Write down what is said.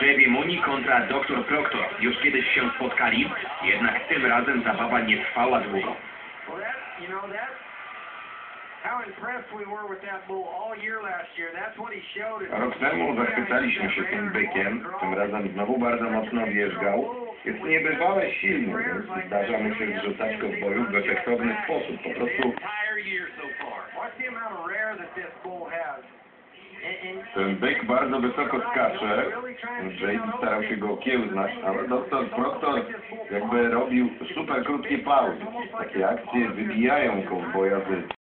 JB Muni kontra Dr. Proctor. Już kiedyś się spotkali, jednak tym razem zabawa nie trwała długo. Rok temu zachwycaliśmy się tym bykiem, tym razem znowu bardzo mocno wjeżdżał. Jest niebywale silny, więc zdarza mu się wrzucać kowbojów w efektowny sposób. Po prostu ten byk bardzo wysoko skacze. JD starał się go okiełznać, ale doktor Proctor jakby robił super krótkie pauzy. Takie akcje wybijają kowboja z